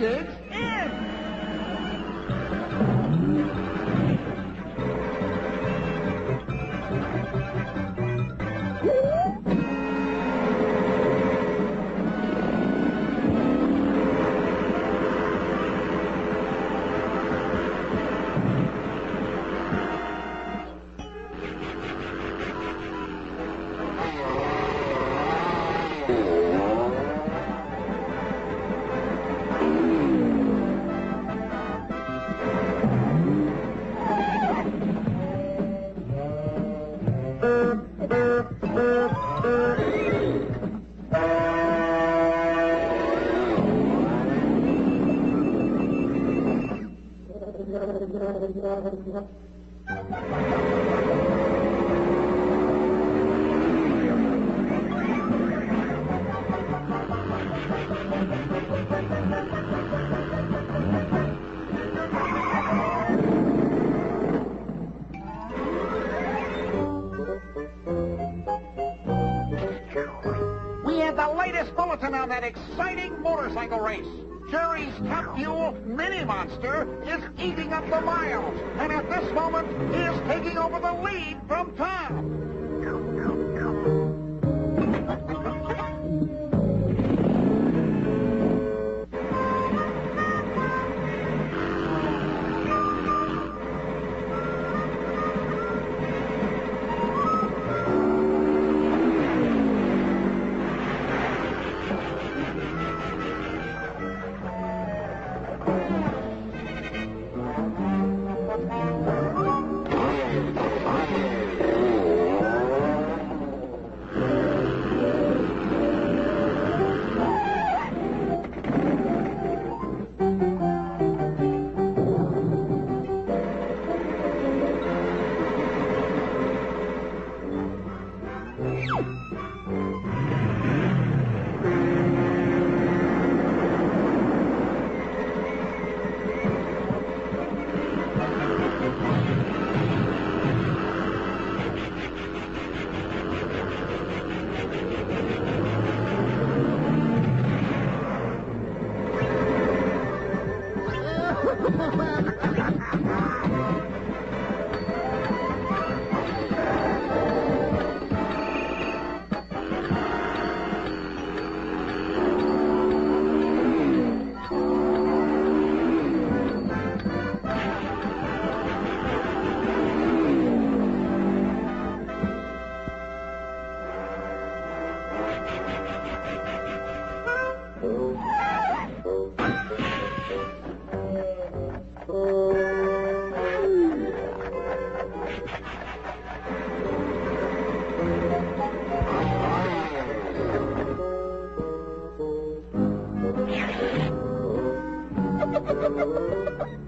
Devlet in. We motorcycle race. Jerry's Top Fuel Mini Monster is eating up the miles, and at this moment he is taking over the lead from Tom. The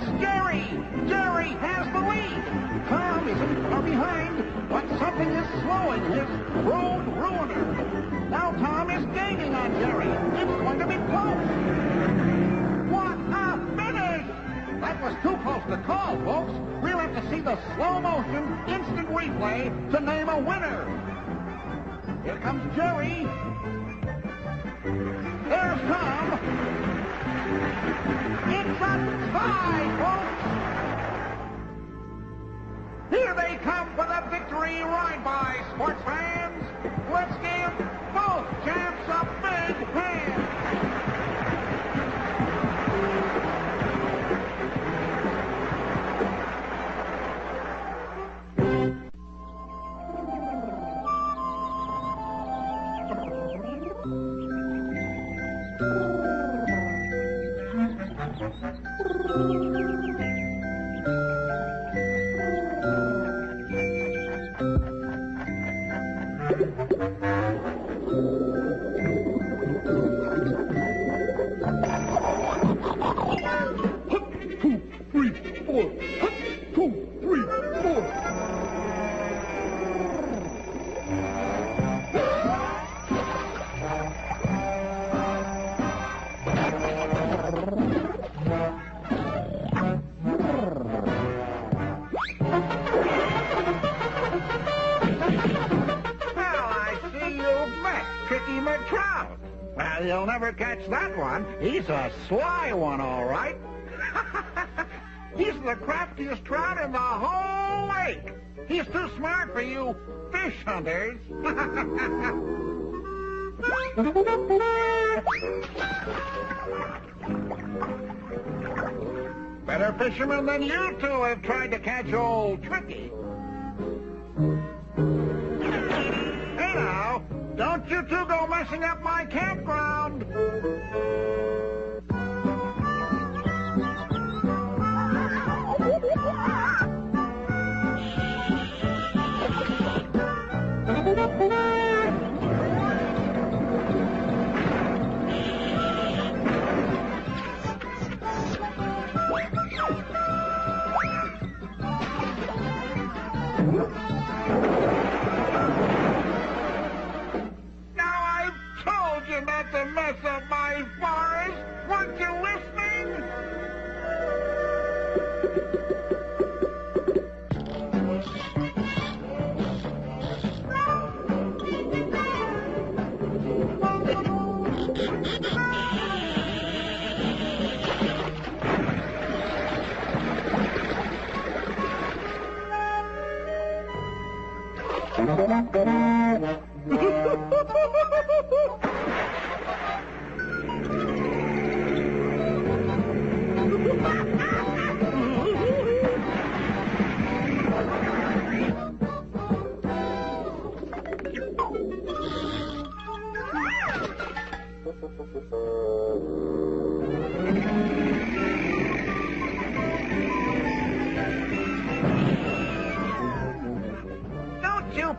It's Jerry. Jerry has the lead. Tom is in far behind, but something is slowing his road ruiner. Now Tom is gaining on Jerry. It's going to be close. What a finish! That was too close to call, folks. We'll have to see the slow motion instant replay to name a winner. Here comes Jerry. There's Tom. It's a. Here they come for the victory ride by, sports fans. Let's give both champs a big hand. Thank you. Catch that one. He's a sly one, all right. He's the craftiest trout in the whole lake. He's too smart for you fish hunters. Better fishermen than you two have tried to catch old Tricky. Don't you two go messing up my campground. Told you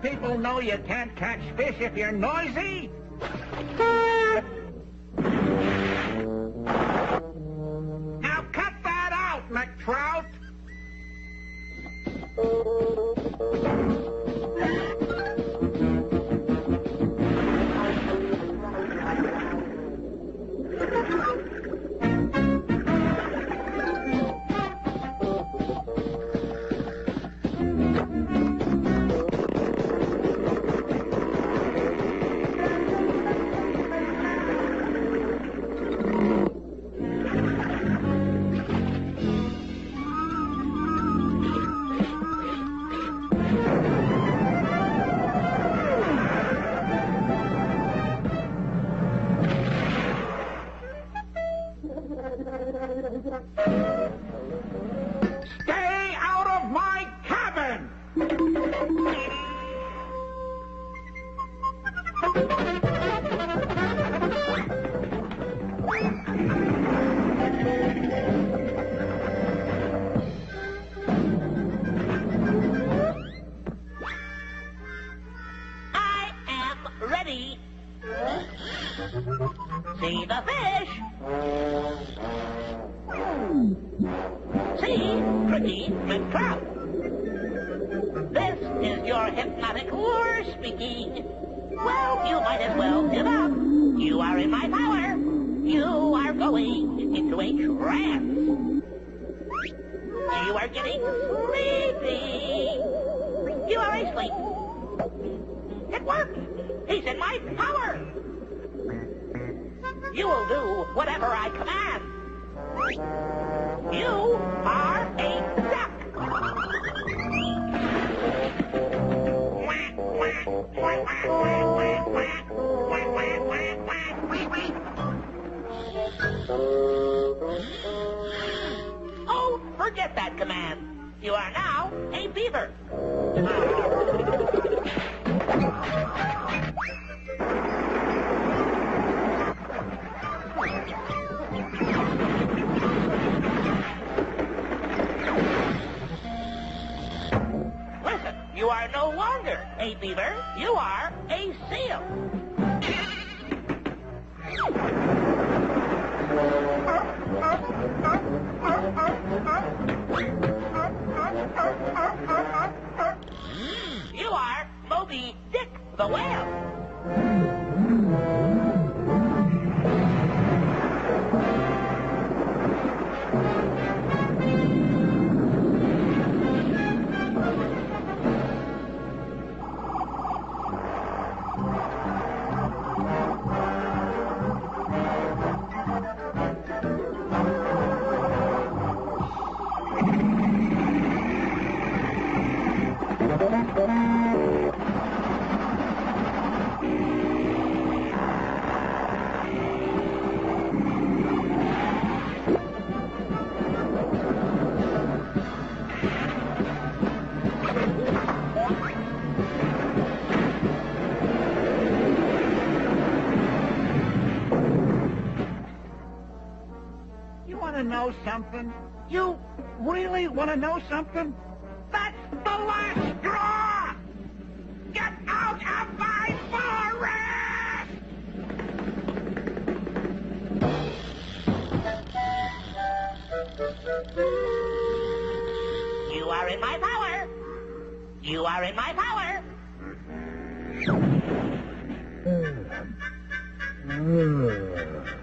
people know you can't catch fish if you're noisy? Now cut that out, McTrout. Tricky McTrout. This is your hypnotic lure speaking. Well, you might as well give up. You are in my power. You are going into a trance. You are getting sleepy. You are asleep. It worked. He's in my power. You will do whatever I command. You are a duck. Oh, forget that command. You are now a beaver. You are no longer a beaver. You are a seal. You are Moby Dick the whale. Something? That's the last straw! Get out of my forest! You are in my power. You are in my power. Hmm. Hmm.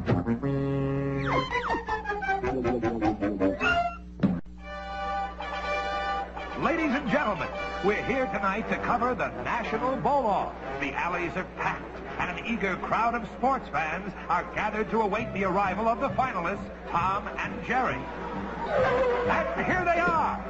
Ladies and gentlemen, we're here tonight to cover the National Bowl-Off. The alleys are packed, and an eager crowd of sports fans are gathered to await the arrival of the finalists, Tom and Jerry. And here they are.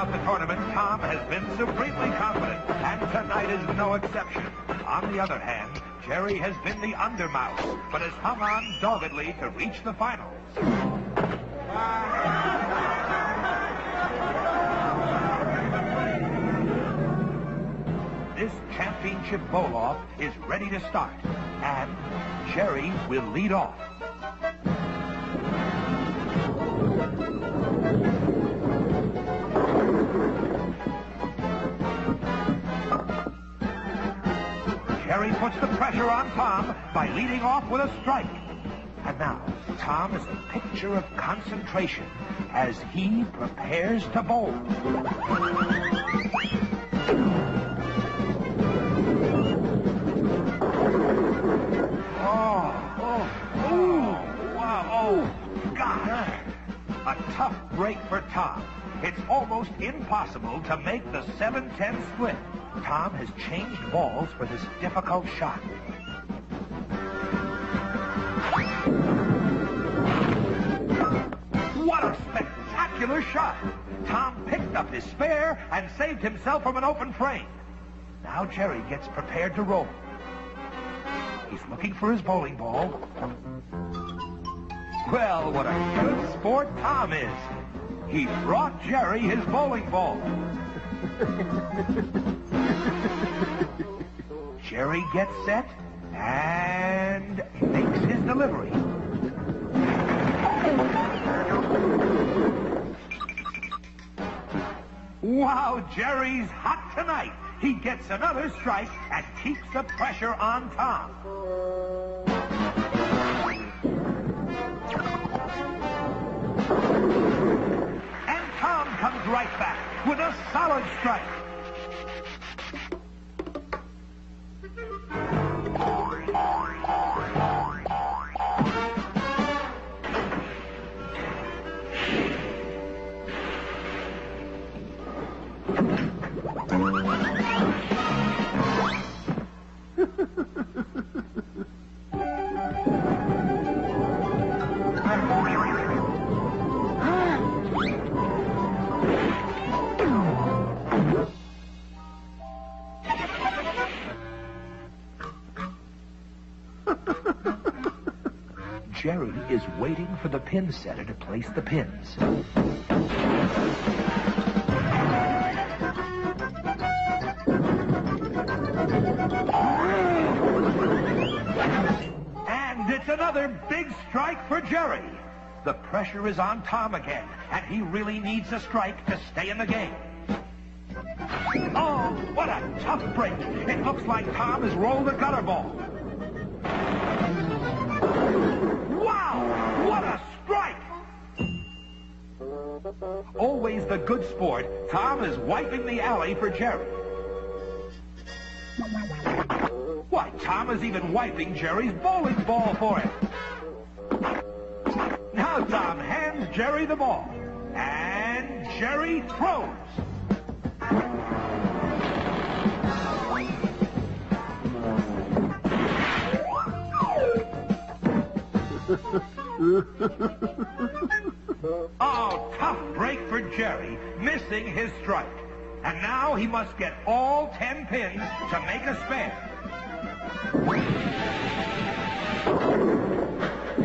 The tournament, Tom has been supremely confident, and tonight is no exception. On the other hand, Jerry has been the undermouse, but has hung on doggedly to reach the finals. This championship bowl-off is ready to start, and Jerry will lead off. Jerry puts the pressure on Tom by leading off with a strike. And now, Tom is a picture of concentration as he prepares to bowl. Oh, oh, oh, wow, oh, God. A tough break for Tom. It's almost impossible to make the 7-10 split. Tom has changed balls for this difficult shot. What a spectacular shot! Tom picked up his spare and saved himself from an open frame. Now Jerry gets prepared to roll. He's looking for his bowling ball. Well, what a good sport Tom is. He brought Jerry his bowling ball. Jerry gets set and makes his delivery. Wow, Jerry's hot tonight. He gets another strike and keeps the pressure on Tom. And Tom comes right back with a solid strike. Jerry is waiting for the pin setter to place the pins. And it's another big strike for Jerry. The pressure is on Tom again, and he really needs a strike to stay in the game. Oh, what a tough break. It looks like Tom has rolled a gutter ball. Always the good sport, Tom is wiping the alley for Jerry. Why, Tom is even wiping Jerry's bowling ball for him. Now Tom hands Jerry the ball. And Jerry throws. Tough break for Jerry, missing his strike. And now he must get all ten pins to make a spare.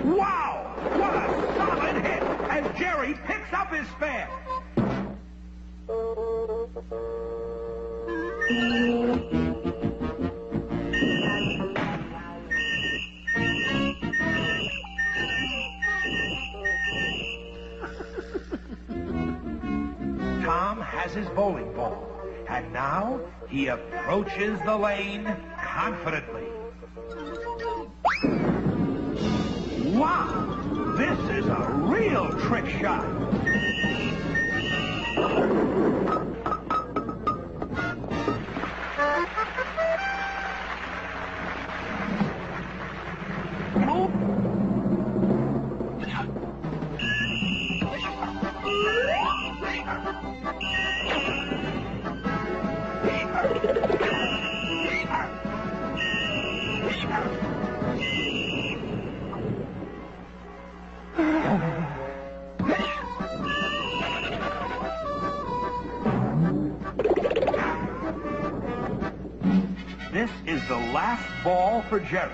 Wow! What a solid hit! And Jerry picks up his spare. his bowling ball, and now he approaches the lane confidently. Wow! This is a real trick shot. Ball for Jerry.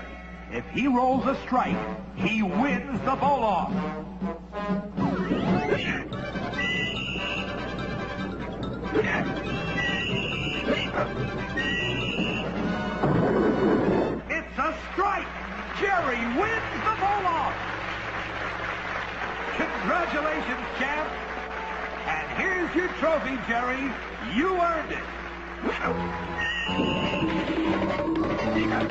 If he rolls a strike, he wins the bowl off. It's a strike. Jerry wins the bowl off. Congratulations, champ. And here's your trophy, Jerry. You earned it. Obrigado.